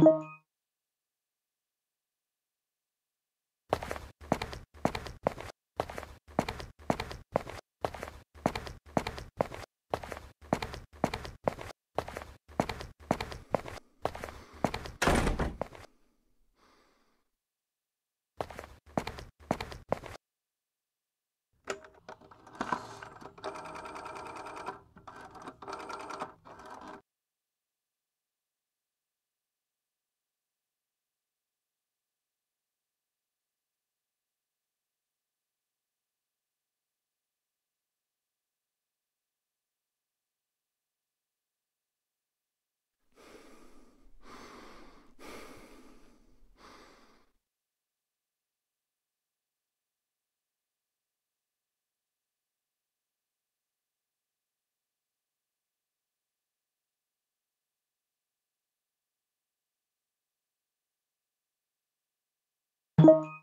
you Thank you.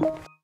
You